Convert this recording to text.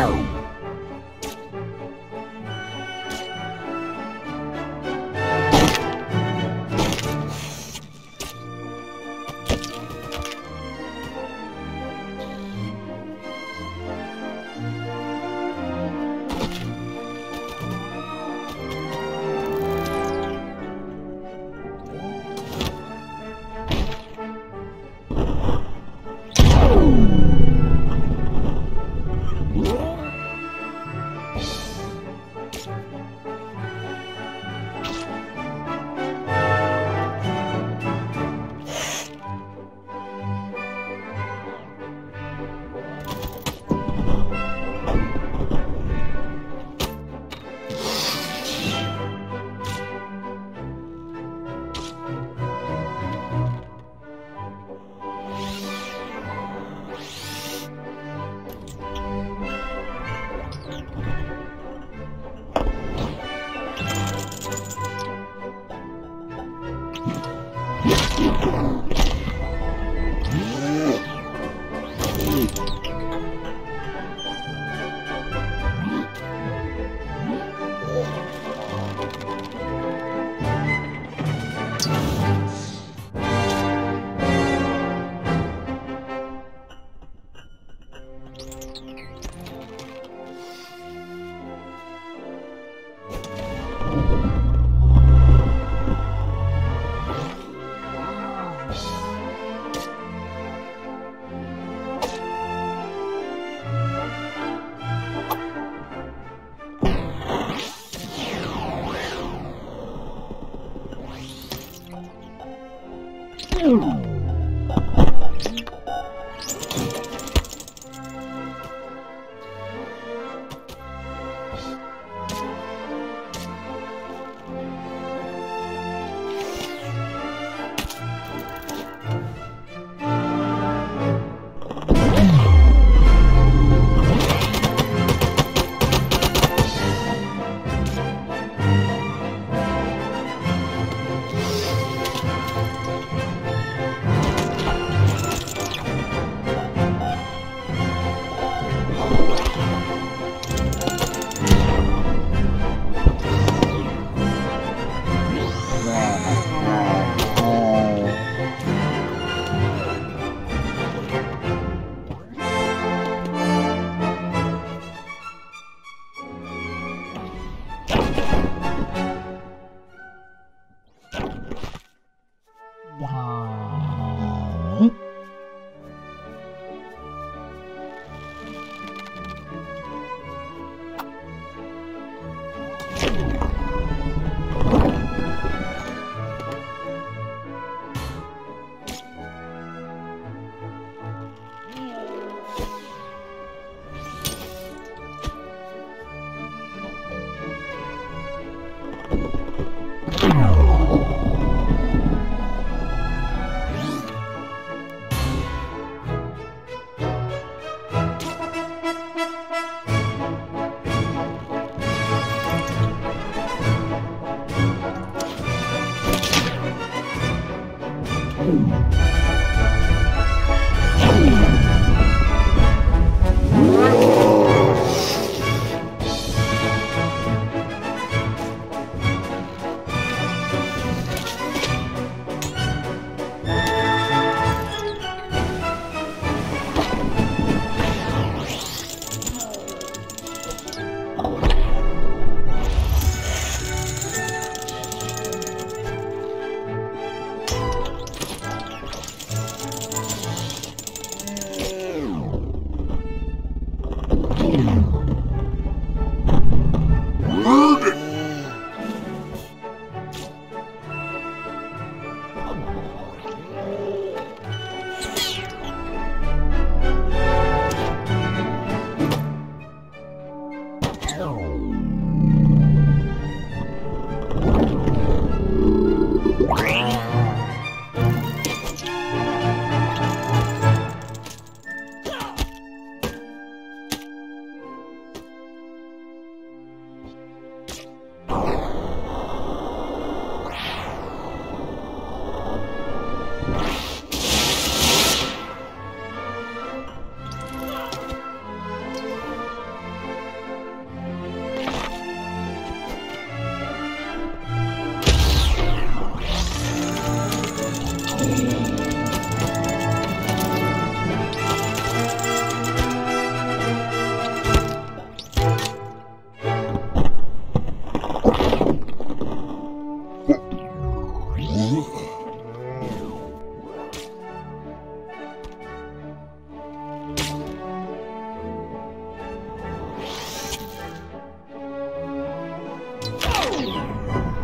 Não! Oh. ん Oh. Brasil!